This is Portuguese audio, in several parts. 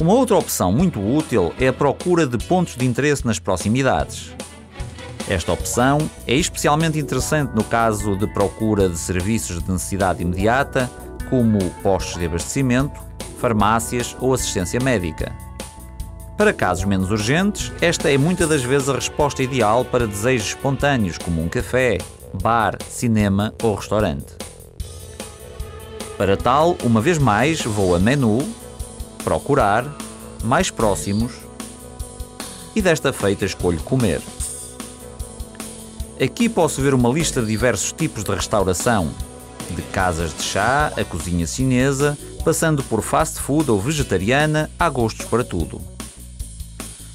Uma outra opção muito útil é a procura de pontos de interesse nas proximidades. Esta opção é especialmente interessante no caso de procura de serviços de necessidade imediata, como postos de abastecimento, farmácias ou assistência médica. Para casos menos urgentes, esta é muitas das vezes a resposta ideal para desejos espontâneos, como um café, bar, cinema ou restaurante. Para tal, uma vez mais, vou a menu, procurar, mais próximos e desta feita escolho comer. Aqui posso ver uma lista de diversos tipos de restauração, de casas de chá a cozinha chinesa, passando por fast food ou vegetariana, há gostos para tudo.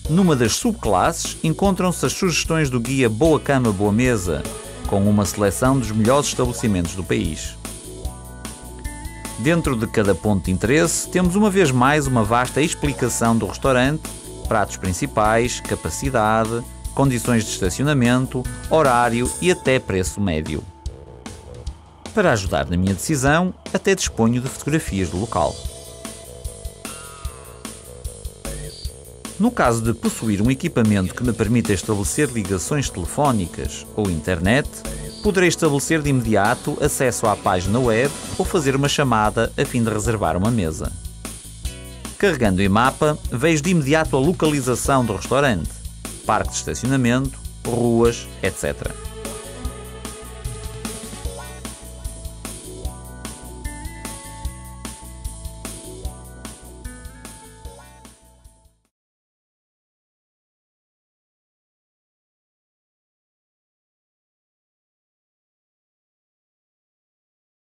Numa das subclasses encontram-se as sugestões do guia Boa Cama Boa Mesa, com uma seleção dos melhores estabelecimentos do país. Dentro de cada ponto de interesse, temos uma vez mais uma vasta explicação do restaurante, pratos principais, capacidade, condições de estacionamento, horário e até preço médio. Para ajudar na minha decisão, até disponho de fotografias do local. No caso de possuir um equipamento que me permita estabelecer ligações telefónicas ou internet, poderei estabelecer de imediato acesso à página web ou fazer uma chamada a fim de reservar uma mesa. Carregando em mapa, vejo de imediato a localização do restaurante, parque de estacionamento, ruas, etc.